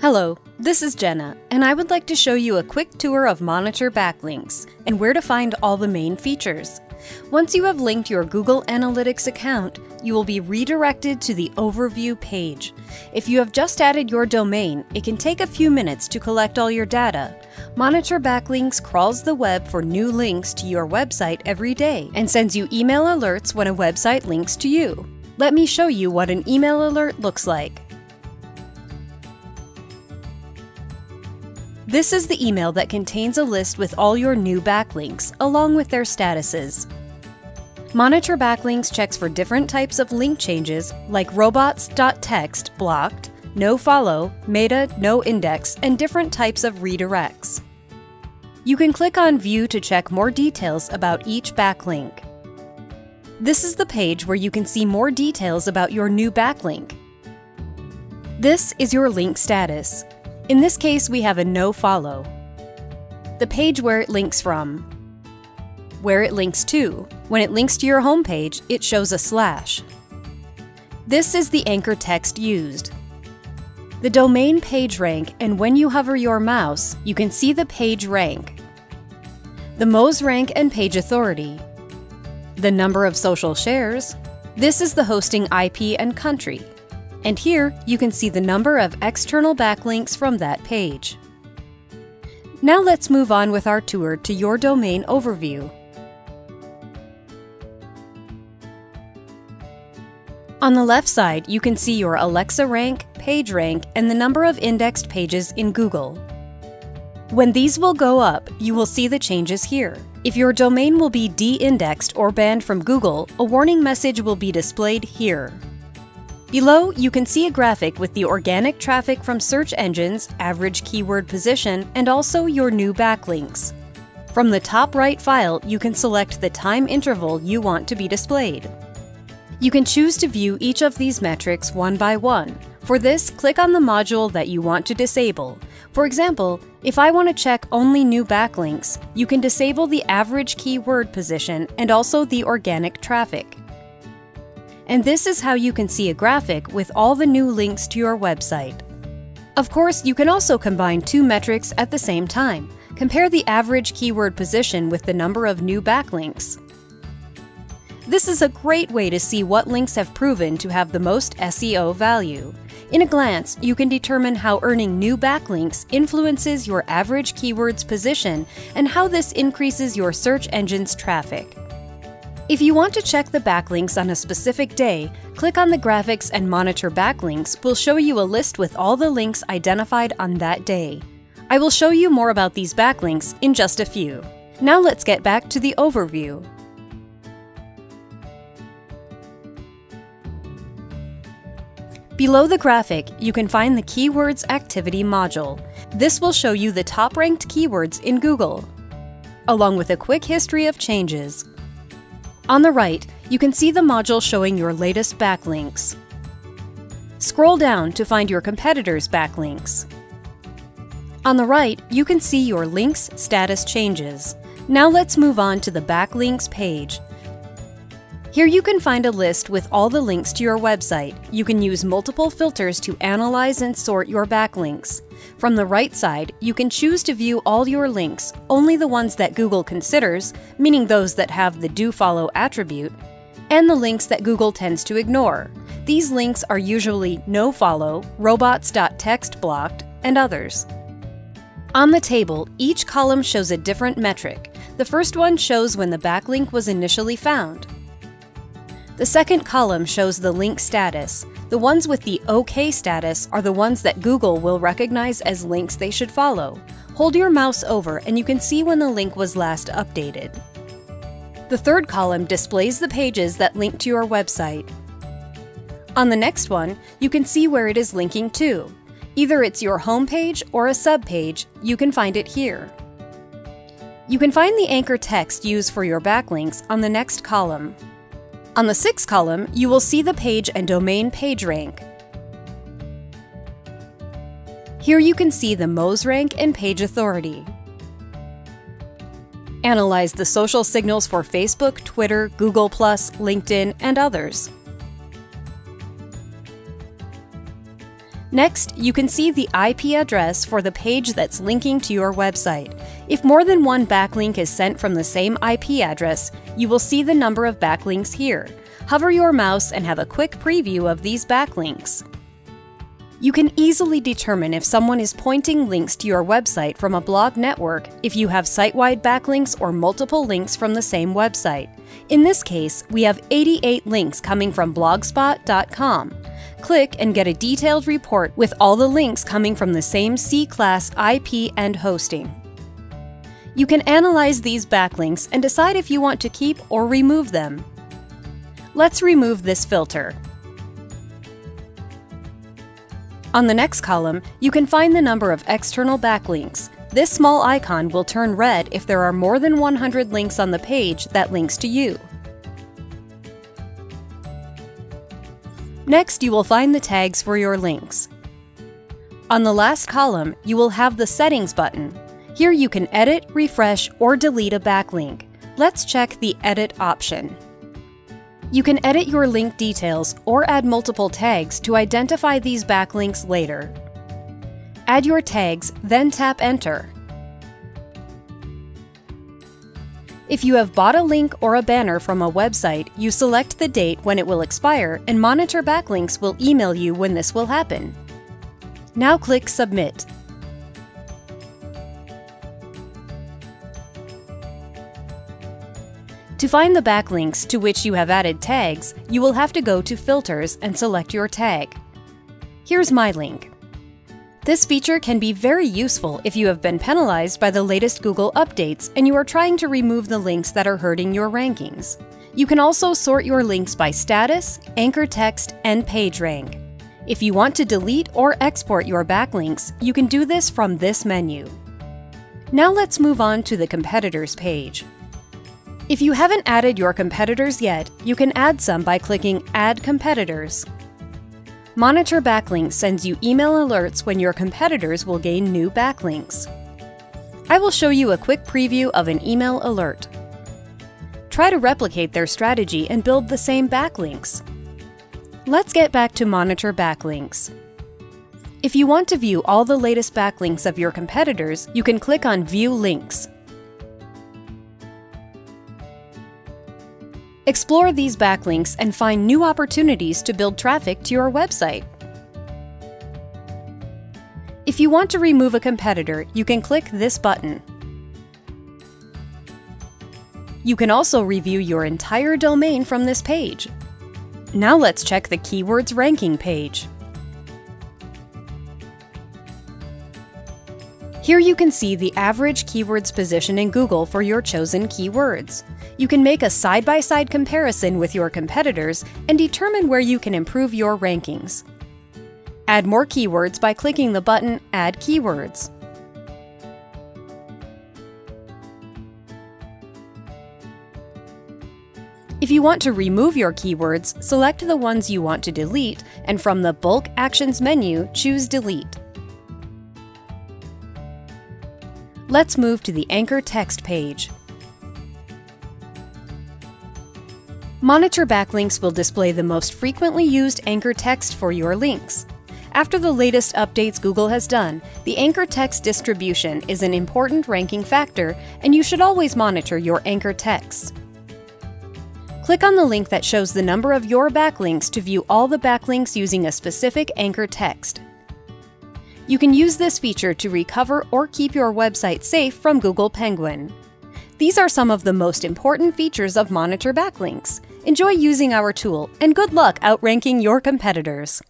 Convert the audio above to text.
Hello, this is Jenna, and I would like to show you a quick tour of Monitor Backlinks and where to find all the main features. Once you have linked your Google Analytics account, you will be redirected to the Overview page. If you have just added your domain, it can take a few minutes to collect all your data. Monitor Backlinks crawls the web for new links to your website every day and sends you email alerts when a website links to you. Let me show you what an email alert looks like. This is the email that contains a list with all your new backlinks, along with their statuses. Monitor Backlinks checks for different types of link changes like robots.txt blocked, no follow, meta, no index, and different types of redirects. You can click on View to check more details about each backlink. This is the page where you can see more details about your new backlink. This is your link status. In this case, we have a no follow. The page where it links from. Where it links to. When it links to your homepage, it shows a slash. This is the anchor text used. The domain page rank, and when you hover your mouse, you can see the page rank. The Moz rank and page authority. The number of social shares. This is the hosting IP and country and here you can see the number of external backlinks from that page. Now let's move on with our tour to your domain overview. On the left side, you can see your Alexa rank, page rank, and the number of indexed pages in Google. When these will go up, you will see the changes here. If your domain will be de-indexed or banned from Google, a warning message will be displayed here. Below, you can see a graphic with the organic traffic from search engines, average keyword position, and also your new backlinks. From the top right file, you can select the time interval you want to be displayed. You can choose to view each of these metrics one by one. For this, click on the module that you want to disable. For example, if I want to check only new backlinks, you can disable the average keyword position and also the organic traffic. And this is how you can see a graphic with all the new links to your website. Of course, you can also combine two metrics at the same time. Compare the average keyword position with the number of new backlinks. This is a great way to see what links have proven to have the most SEO value. In a glance, you can determine how earning new backlinks influences your average keyword's position and how this increases your search engine's traffic. If you want to check the backlinks on a specific day, click on the graphics and monitor backlinks will show you a list with all the links identified on that day. I will show you more about these backlinks in just a few. Now let's get back to the overview. Below the graphic, you can find the Keywords Activity module. This will show you the top-ranked keywords in Google, along with a quick history of changes. On the right, you can see the module showing your latest backlinks. Scroll down to find your competitors' backlinks. On the right, you can see your links status changes. Now let's move on to the Backlinks page. Here you can find a list with all the links to your website. You can use multiple filters to analyze and sort your backlinks. From the right side, you can choose to view all your links, only the ones that Google considers, meaning those that have the do follow attribute, and the links that Google tends to ignore. These links are usually no follow, robots.txt blocked, and others. On the table, each column shows a different metric. The first one shows when the backlink was initially found. The second column shows the link status. The ones with the OK status are the ones that Google will recognize as links they should follow. Hold your mouse over and you can see when the link was last updated. The third column displays the pages that link to your website. On the next one, you can see where it is linking to. Either it's your homepage or a subpage, you can find it here. You can find the anchor text used for your backlinks on the next column. On the sixth column, you will see the page and domain page rank. Here you can see the Moz rank and page authority. Analyze the social signals for Facebook, Twitter, Google+, LinkedIn, and others. Next, you can see the IP address for the page that's linking to your website. If more than one backlink is sent from the same IP address, you will see the number of backlinks here. Hover your mouse and have a quick preview of these backlinks. You can easily determine if someone is pointing links to your website from a blog network if you have site-wide backlinks or multiple links from the same website. In this case, we have 88 links coming from blogspot.com. Click and get a detailed report with all the links coming from the same C-class IP and hosting. You can analyze these backlinks and decide if you want to keep or remove them. Let's remove this filter. On the next column, you can find the number of external backlinks. This small icon will turn red if there are more than 100 links on the page that links to you. Next, you will find the tags for your links. On the last column, you will have the Settings button. Here you can edit, refresh, or delete a backlink. Let's check the Edit option. You can edit your link details or add multiple tags to identify these backlinks later. Add your tags, then tap Enter. If you have bought a link or a banner from a website, you select the date when it will expire and Monitor Backlinks will email you when this will happen. Now click Submit. To find the backlinks to which you have added tags, you will have to go to Filters and select your tag. Here's my link. This feature can be very useful if you have been penalized by the latest Google updates and you are trying to remove the links that are hurting your rankings. You can also sort your links by status, anchor text, and page rank. If you want to delete or export your backlinks, you can do this from this menu. Now let's move on to the competitors page. If you haven't added your competitors yet, you can add some by clicking Add Competitors. Monitor Backlinks sends you email alerts when your competitors will gain new backlinks. I will show you a quick preview of an email alert. Try to replicate their strategy and build the same backlinks. Let's get back to Monitor Backlinks. If you want to view all the latest backlinks of your competitors, you can click on View Links. Explore these backlinks and find new opportunities to build traffic to your website. If you want to remove a competitor, you can click this button. You can also review your entire domain from this page. Now let's check the Keywords Ranking page. Here you can see the average keywords position in Google for your chosen keywords. You can make a side-by-side -side comparison with your competitors and determine where you can improve your rankings. Add more keywords by clicking the button Add Keywords. If you want to remove your keywords, select the ones you want to delete, and from the Bulk Actions menu, choose Delete. Let's move to the Anchor Text page. Monitor Backlinks will display the most frequently used anchor text for your links. After the latest updates Google has done, the anchor text distribution is an important ranking factor, and you should always monitor your anchor text. Click on the link that shows the number of your backlinks to view all the backlinks using a specific anchor text. You can use this feature to recover or keep your website safe from Google Penguin. These are some of the most important features of Monitor Backlinks. Enjoy using our tool, and good luck outranking your competitors.